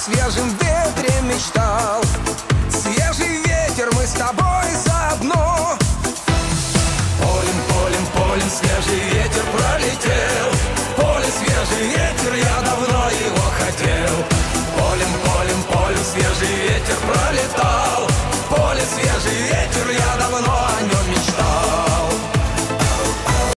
свежем ветре мечтал. Свежий ветер, мы с тобой заодно. Полем, полем, полем свежий ветер пролетел. Поле свежий ветер, я давно его хотел. Полем, полем, полем свежий ветер пролетал. Поле свежий ветер, я давно